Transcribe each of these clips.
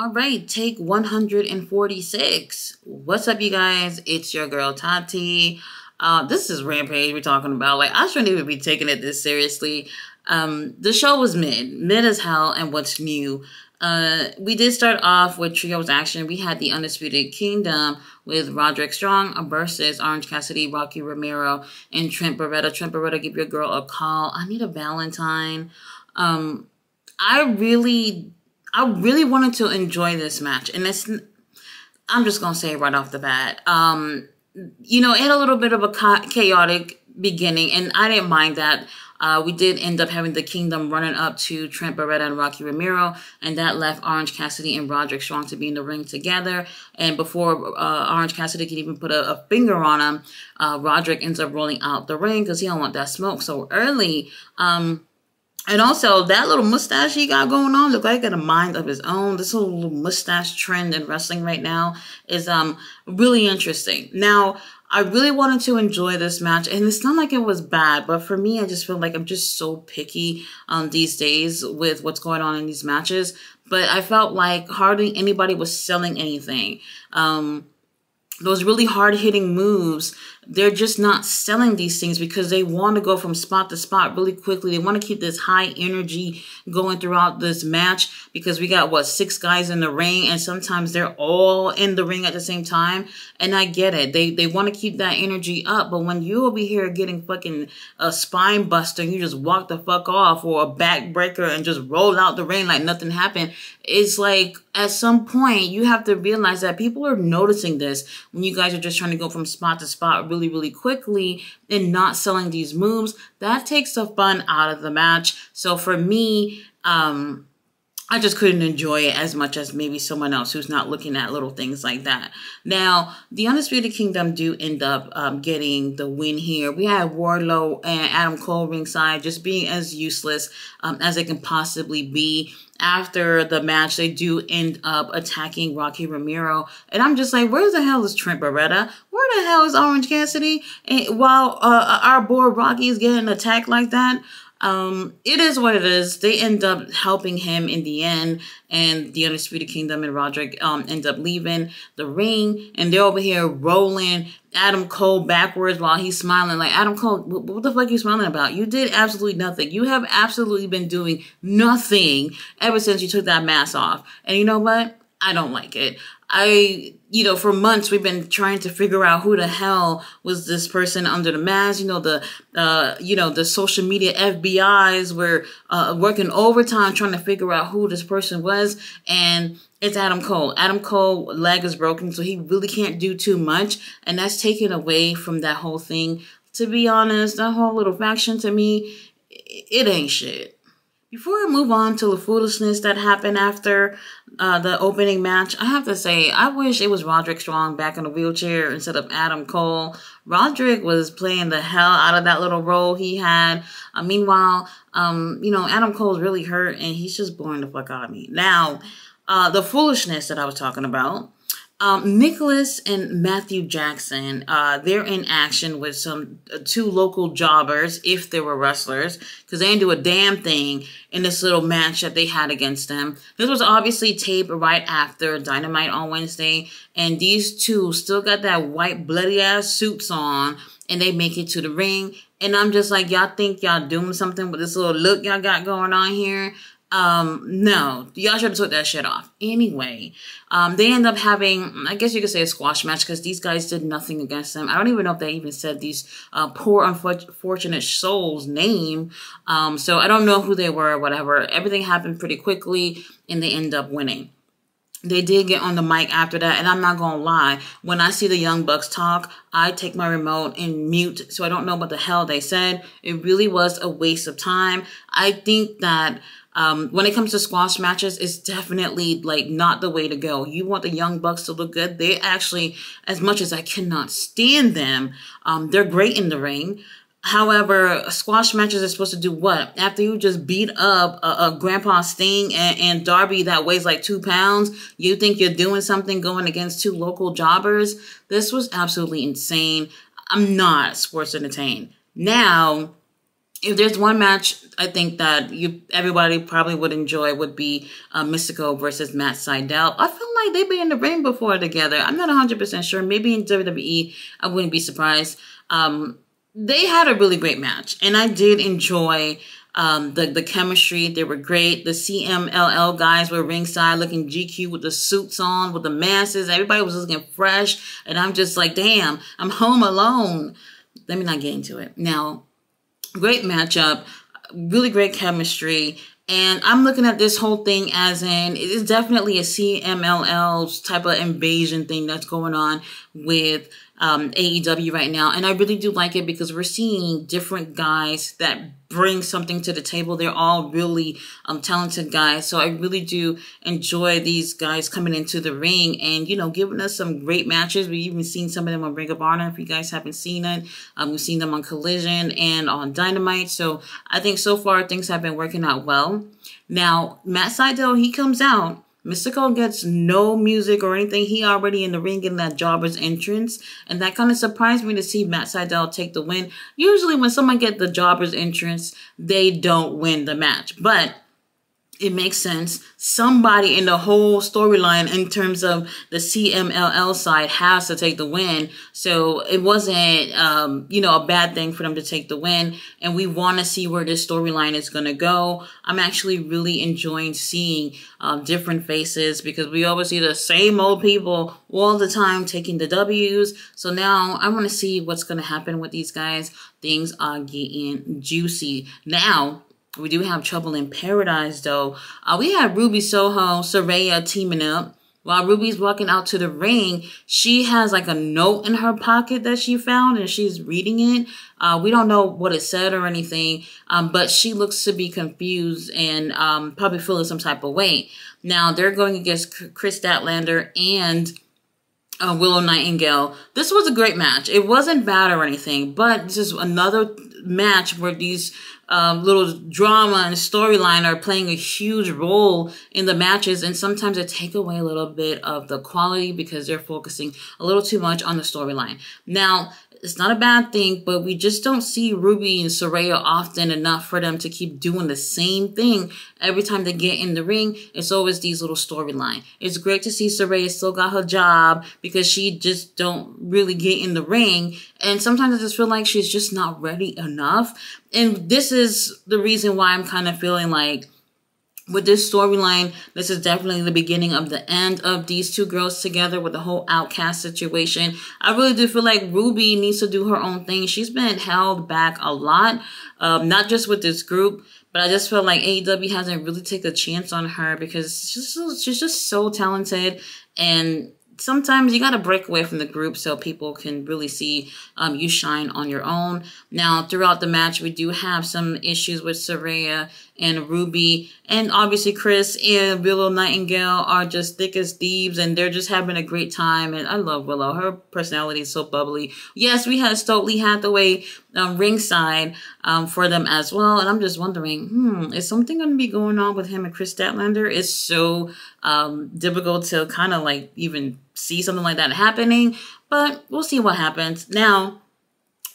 All right, take 146. What's up, you guys? It's your girl Tati. Uh, this is Rampage we're talking about. Like, I shouldn't even be taking it this seriously. Um, the show was mid, mid as hell, and what's new? Uh, we did start off with trios action. We had the Undisputed Kingdom with Roderick Strong versus Orange Cassidy, Rocky Romero, and Trent Beretta. Trent Beretta, give your girl a call. I need a Valentine. Um, I really I really wanted to enjoy this match, and it's. I'm just gonna say right off the bat. Um, you know, it had a little bit of a chaotic beginning, and I didn't mind that. Uh, we did end up having the Kingdom running up to Trent Beretta and Rocky Romero, and that left Orange Cassidy and Roderick Strong to be in the ring together. And before uh, Orange Cassidy can even put a, a finger on him, uh, Roderick ends up rolling out the ring because he don't want that smoke so early. Um, and also, that little mustache he got going on look like he got a mind of his own. This little mustache trend in wrestling right now is um really interesting. Now, I really wanted to enjoy this match, and it's not like it was bad, but for me, I just feel like I'm just so picky um these days with what's going on in these matches. But I felt like hardly anybody was selling anything. Um, those really hard hitting moves they're just not selling these things because they want to go from spot to spot really quickly. They want to keep this high energy going throughout this match because we got what six guys in the ring and sometimes they're all in the ring at the same time. And I get it. They they want to keep that energy up, but when you be here getting fucking a spine buster you just walk the fuck off or a backbreaker and just roll out the ring like nothing happened, it's like at some point you have to realize that people are noticing this when you guys are just trying to go from spot to spot really, really really quickly and not selling these moves. That takes the fun out of the match. So for me, um, I just couldn't enjoy it as much as maybe someone else who's not looking at little things like that. Now, the Undisputed Kingdom do end up um, getting the win here. We have Wardlow and Adam Cole ringside just being as useless um, as they can possibly be. After the match, they do end up attacking Rocky Romero. And I'm just like, where the hell is Trent Beretta? Where the hell is Orange Cassidy? And while uh, our boy Rocky is getting attacked like that, um, it is what it is. They end up helping him in the end, and the Undisputed Kingdom and Roderick um end up leaving the ring, and they're over here rolling Adam Cole backwards while he's smiling. Like Adam Cole, what the fuck are you smiling about? You did absolutely nothing. You have absolutely been doing nothing ever since you took that mask off. And you know what? I don't like it. I, you know, for months we've been trying to figure out who the hell was this person under the mask. You know, the, uh, you know, the social media FBI's were uh, working overtime trying to figure out who this person was, and it's Adam Cole. Adam Cole leg is broken, so he really can't do too much, and that's taken away from that whole thing. To be honest, that whole little faction to me, it ain't shit. Before I move on to the foolishness that happened after uh, the opening match, I have to say, I wish it was Roderick Strong back in the wheelchair instead of Adam Cole. Roderick was playing the hell out of that little role he had. Uh, meanwhile, um, you know, Adam Cole's really hurt and he's just boring the fuck out of me. Now, uh, the foolishness that I was talking about. Um, Nicholas and Matthew Jackson, uh, they're in action with some uh, two local jobbers, if they were wrestlers, because they didn't do a damn thing in this little match that they had against them. This was obviously taped right after Dynamite on Wednesday, and these two still got that white bloody ass suits on, and they make it to the ring. And I'm just like, y'all think y'all doing something with this little look y'all got going on here? Um, no, y'all should have took that shit off. Anyway, um, they end up having, I guess you could say a squash match because these guys did nothing against them. I don't even know if they even said these uh, poor unfortunate souls name. Um, so I don't know who they were or whatever. Everything happened pretty quickly and they end up winning they did get on the mic after that and i'm not gonna lie when i see the young bucks talk i take my remote and mute so i don't know what the hell they said it really was a waste of time i think that um, when it comes to squash matches, it's definitely like not the way to go. You want the young bucks to look good. They actually, as much as I cannot stand them, um, they're great in the ring. However, squash matches are supposed to do what? After you just beat up a, a Grandpa Sting and, and, Darby that weighs like two pounds, you think you're doing something going against two local jobbers? This was absolutely insane. I'm not sports entertained. Now, if there's one match I think that you everybody probably would enjoy would be uh, Místico versus Matt Sydal. I feel like they've been in the ring before together. I'm not 100% sure. Maybe in WWE, I wouldn't be surprised. Um, they had a really great match, and I did enjoy um, the the chemistry. They were great. The CMLL guys were ringside, looking GQ with the suits on, with the masses. Everybody was looking fresh, and I'm just like, damn, I'm home alone. Let me not get into it now great matchup, really great chemistry. And I'm looking at this whole thing as in it is definitely a CMLL type of invasion thing that's going on with um, AEW right now. And I really do like it because we're seeing different guys that bring something to the table. They're all really um, talented guys. So I really do enjoy these guys coming into the ring and, you know, giving us some great matches. We've even seen some of them on Ring of Honor. If you guys haven't seen it, um, we've seen them on Collision and on Dynamite. So I think so far things have been working out well. Now, Matt Sydal, he comes out Místico gets no music or anything. He already in the ring in that jobber's entrance. And that kind of surprised me to see Matt Sydal take the win. Usually when someone get the jobber's entrance, they don't win the match. But it makes sense. Somebody in the whole storyline in terms of the CMLL side has to take the win. So it wasn't, um, you know, a bad thing for them to take the win. And we want to see where this storyline is going to go. I'm actually really enjoying seeing um, different faces because we always see the same old people all the time taking the W's. So now I want to see what's going to happen with these guys. Things are getting juicy. Now, we do have Trouble in Paradise, though. Uh, we have Ruby Soho, Saraya teaming up. While Ruby's walking out to the ring, she has like a note in her pocket that she found and she's reading it. Uh, we don't know what it said or anything, um, but she looks to be confused and um, probably feeling some type of way. Now, they're going against Kris Statlander and uh, Willow Nightingale. This was a great match. It wasn't bad or anything, but this is another match where these um, little drama and storyline are playing a huge role in the matches, and sometimes they take away a little bit of the quality because they're focusing a little too much on the storyline. Now, it's not a bad thing, but we just don't see Ruby and Saraya often enough for them to keep doing the same thing every time they get in the ring. It's always these little storyline. It's great to see Saraya still got her job because she just don't really get in the ring. And sometimes I just feel like she's just not ready enough. And this is the reason why I'm kind of feeling like with this storyline, this is definitely the beginning of the end of these two girls together with the whole outcast situation. I really do feel like Ruby needs to do her own thing. She's been held back a lot, um, not just with this group, but I just feel like AEW hasn't really taken a chance on her because she's just, she's just so talented and sometimes you got to break away from the group so people can really see um, you shine on your own. Now, throughout the match, we do have some issues with Saraya and Ruby. And obviously, Kris and Willow Nightingale are just thick as thieves and they're just having a great time. And I love Willow. Her personality is so bubbly. Yes, we had Stokely Hathaway um, ringside um, for them as well. And I'm just wondering, hmm, is something going to be going on with him and Kris Statlander? It's so um, difficult to kind of like even see something like that happening. But we'll see what happens. Now,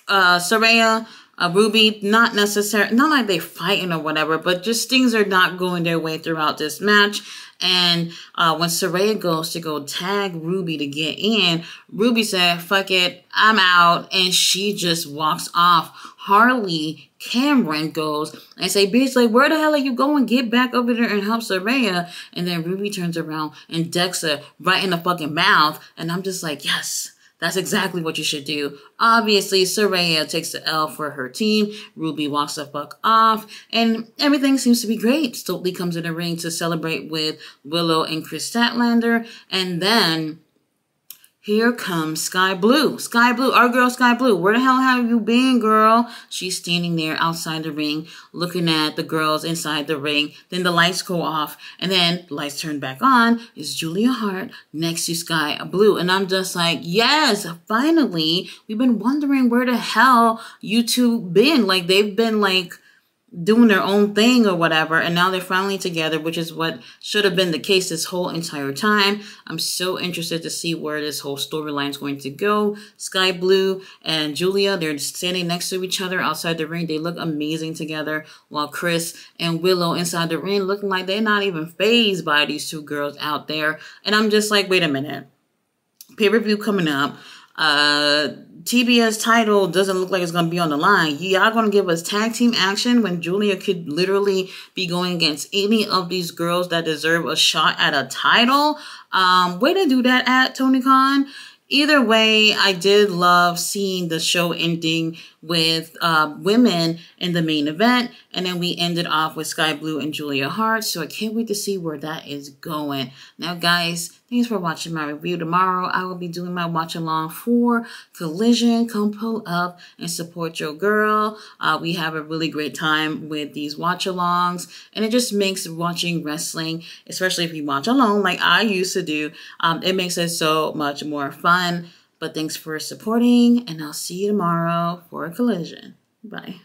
uh, Saraya Ruby, not necessarily, not like they fighting or whatever, but just things are not going their way throughout this match. And uh, when Saraya goes to go tag Ruby to get in, Ruby said, fuck it, I'm out. And she just walks off. Harley Cameron goes and say, bitch, like, where the hell are you going? Get back over there and help Saraya. And then Ruby turns around and decks her right in the fucking mouth. And I'm just like, yes that's exactly what you should do. Obviously, Saraya takes the L for her team. Ruby walks the fuck off. And everything seems to be great. Stokely comes in the ring to celebrate with Willow and Kris Statlander. And then here comes Skye Blue. Skye Blue, our girl Skye Blue. Where the hell have you been, girl? She's standing there outside the ring, looking at the girls inside the ring. Then the lights go off, and then the lights turn back on. Is Julia Hart next to Skye Blue. And I'm just like, yes, finally. We've been wondering where the hell you two been. Like, they've been like doing their own thing or whatever and now they're finally together which is what should have been the case this whole entire time. I'm so interested to see where this whole storyline is going to go. Skye blue and julia they're standing next to each other outside the ring. They look amazing together while kris and willow inside the ring looking like they're not even phased by these two girls out there. And i'm just like wait a minute. Pay-per-view coming up uh TBS title doesn't look like it's going to be on the line. Y'all going to give us tag team action when Julia could literally be going against any of these girls that deserve a shot at a title? Um, way to do that at Tony Khan either way, I did love seeing the show ending with uh, women in the main event, and then we ended off with Skye Blue and Julia Hart. So I can't wait to see where that is going. Now, guys, thanks for watching my review. Tomorrow, I will be doing my watch along for Collision. Come pull up and support your girl. Uh, we have a really great time with these watch alongs, and it just makes watching wrestling, especially if you watch alone like I used to do, um, it makes it so much more fun fun. But thanks for supporting, and I'll see you tomorrow for a collision. Bye.